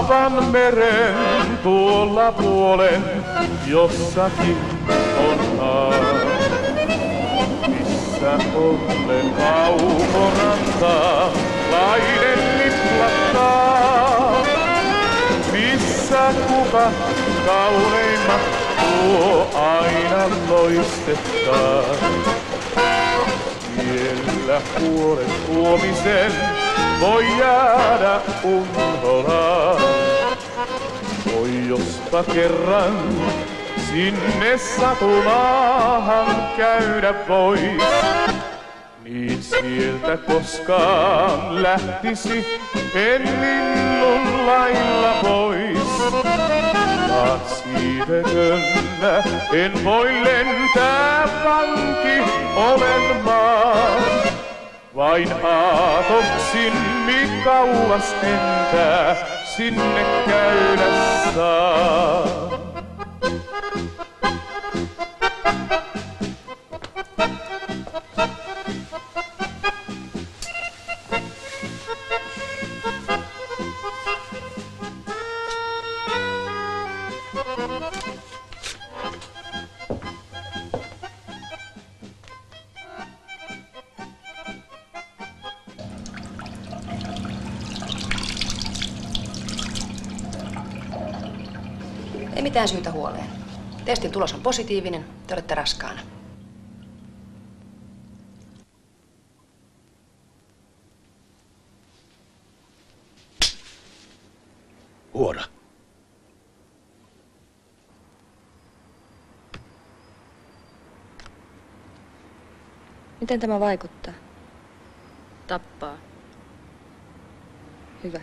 Mustan meren tuolla puolen jossakin on haa. Missä ollen kaukorantaa lainen liplattaa. Missä kuka kauneimmat tuo aina loistettaa. Siellä puolet huomisen voi jäädä unholaan. Voi jospa kerran sinne satumaahan käydä vois. Niin sieltä koskaan lähtisi en linnun lailla pois. Vaan siiveköllä en voi lentää vanki olen maan. Vain aatoksin mi kauas entää sinne käydä casa. Ei mitään syytä huoleen. Testin tulos on positiivinen, te olette raskaana. Huora. Miten tämä vaikuttaa? Tappaa. Hyvä.